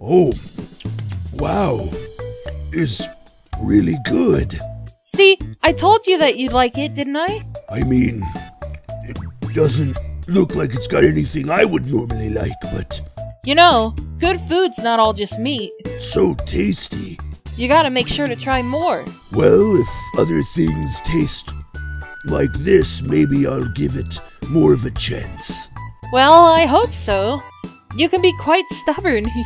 Oh, wow. It's really good. See, I told you that you'd like it, didn't I? I mean, it doesn't look like it's got anything I would normally like, but You know, good food's not all just meat. so tasty. You gotta make sure to try more. Well, if other things taste like this, maybe I'll give it more of a chance. Well, I hope so. You can be quite stubborn.